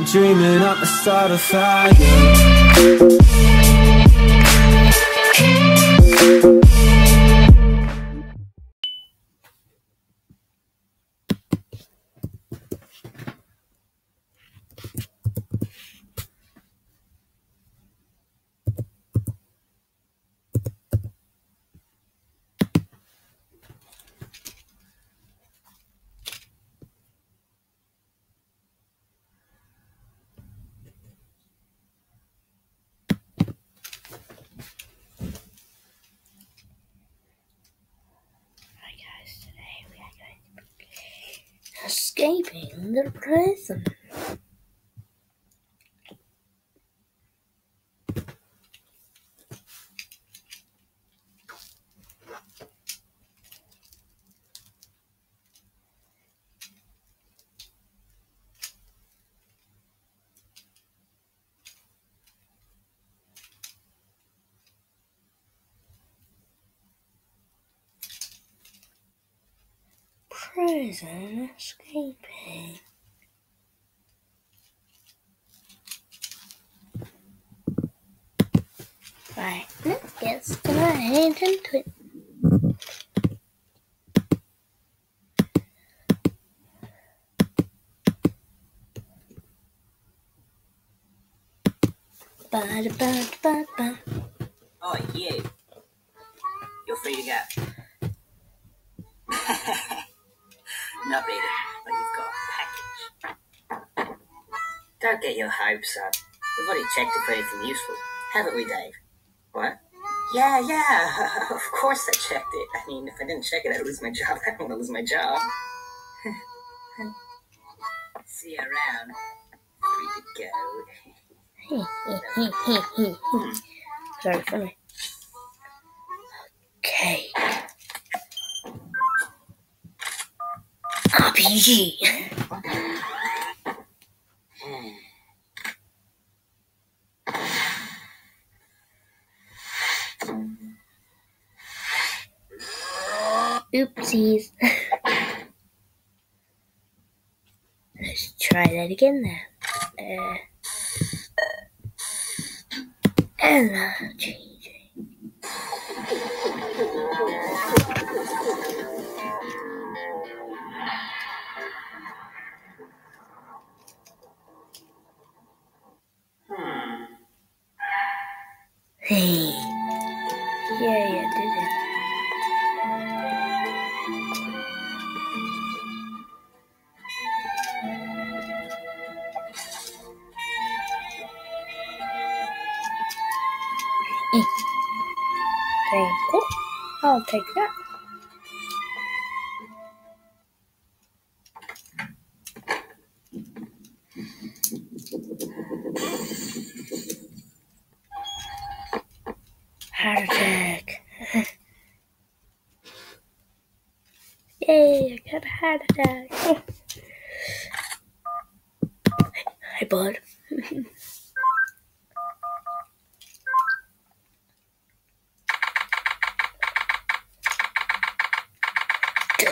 I'm dreaming up the start of fire escaping the prison. Prison escaping. Right, let's get started into it. Ba da ba da ba ba. Oh, you. You're free to go. Not really, but you've got a package. Don't get your hopes up. We've already checked it for anything useful. Haven't we, Dave? What? Yeah, yeah. of course I checked it. I mean, if I didn't check it, I'd lose my job. I don't want to lose my job. See you around. To go. Funny. Okay. RPG. Oopsies. Let's try that again now. Uh, Ella Hey. Yeah, yeah, did it. Eh. Okay, cool. I'll take that. Heart attack. Yay, I got a heart attack. Hi, bud.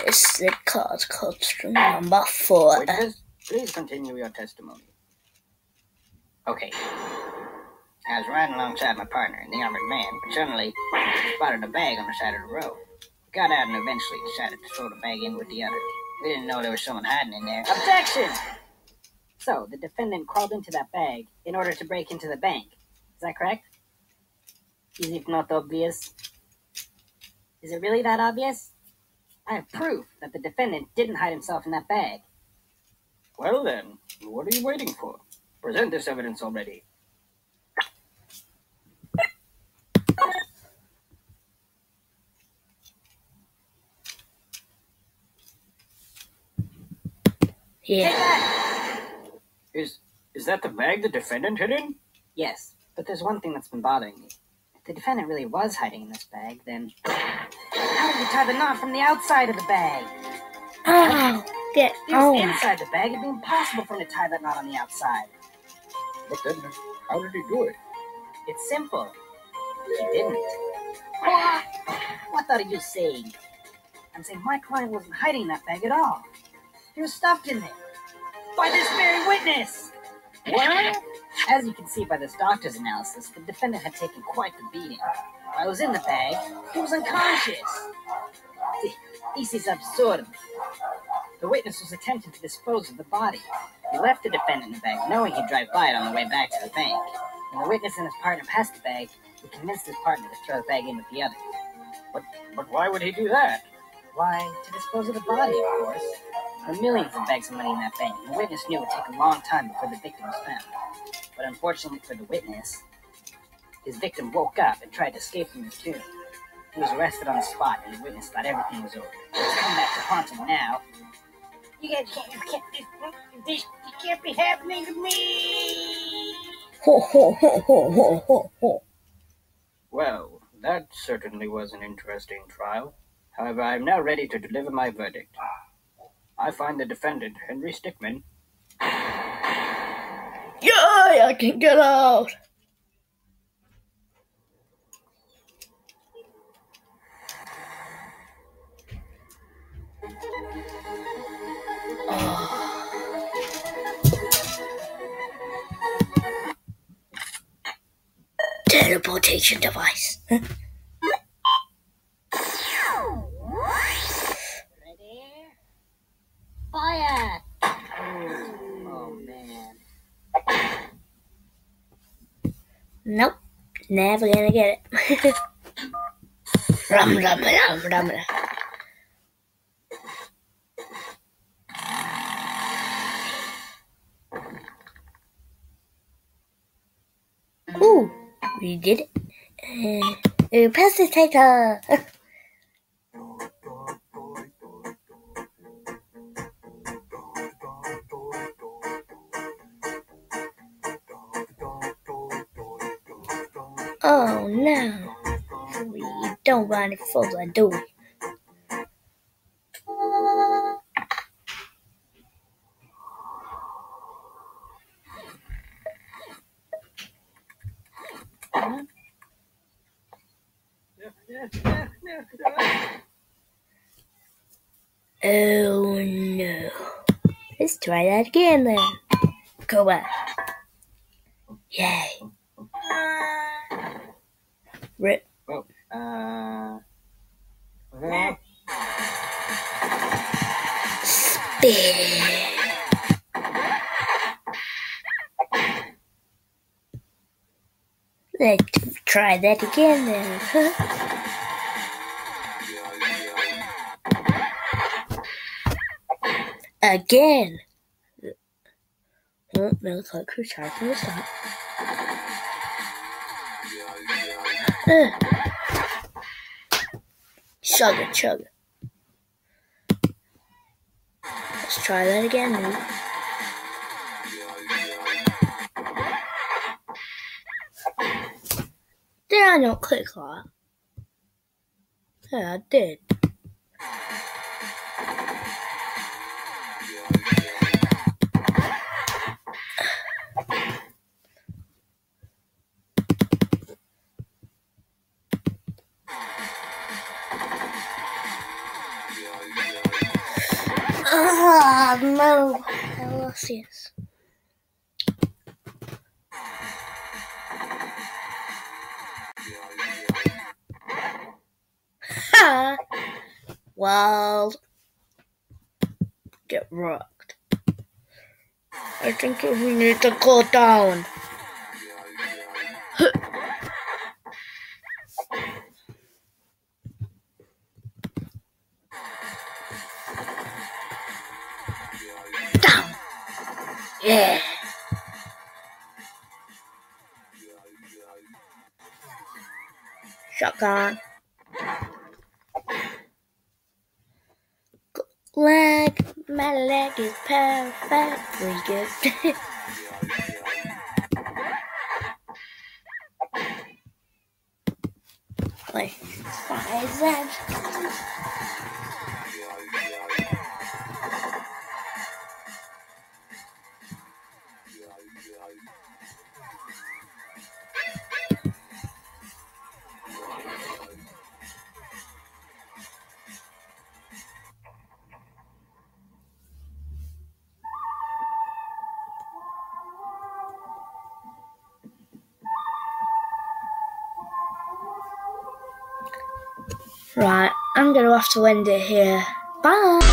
this is card costume number four. Witness, please continue your testimony. Okay. I was riding alongside my partner the armored man, but suddenly spotted a bag on the side of the road. Got out and eventually decided to throw the bag in with the others. We didn't know there was someone hiding in there. Objection! So, the defendant crawled into that bag in order to break into the bank. Is that correct? Is it not obvious? Is it really that obvious? I have proof that the defendant didn't hide himself in that bag. Well then, what are you waiting for? Present this evidence already. Yeah. Is is that the bag the defendant hid in? Yes, but there's one thing that's been bothering me. If the defendant really was hiding in this bag, then how did you tie the knot from the outside of the bag? Oh, get If he inside the bag, it'd be impossible for him to tie that knot on the outside. But then, how did he do it? It's simple. He didn't. What? What are you saying? I'm saying my client wasn't hiding that bag at all. He was stuffed in there. By this very witness! What? As you can see by this doctor's analysis, the defendant had taken quite the beating. While I was in the bag, he was unconscious. This is absurd. The witness was attempting to dispose of the body. He left the defendant in the bag, knowing he'd drive by it on the way back to the bank. When the witness and his partner passed the bag, he convinced his partner to throw the bag in with the others. But, but why would he do that? Why, to dispose of the body, of course. There were millions of bags of money in that bank, and the witness knew it would take a long time before the victim was found. But unfortunately for the witness, his victim woke up and tried to escape from the tomb. He was arrested on the spot, and the witness thought everything was over. It's come back to haunt him now. You guys can't, you can't, this, this, you can't be happening to me. Ho ho ho ho ho ho ho. Well, that certainly was an interesting trial. However, I am now ready to deliver my verdict. I find the defendant, Henry Stickmin, Yay! I can get out. Teleportation device. Fire! Oh man. Nope, never gonna get it. rum, rum, rum, rum. Ooh, we did it. Uh, uh, pesticide. Oh no. We don't want it of do we? Oh no. Let's try that again then. Go back. Yay. Spin. Let's try that again then. again. Oh, looks like we're charging this up. Uh. Chug it, chug. Let's try that again. Did I not click that? Yeah, I did. No. Celsius. Ha! Well, get rocked. I think we need to go. Down. Shotgun. Leg, my leg is perfectly good. Wait, why Right, I'm going to have to end it here. Bye!